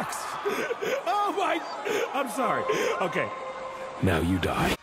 sucks. Oh my. I'm sorry. Okay. Now you die.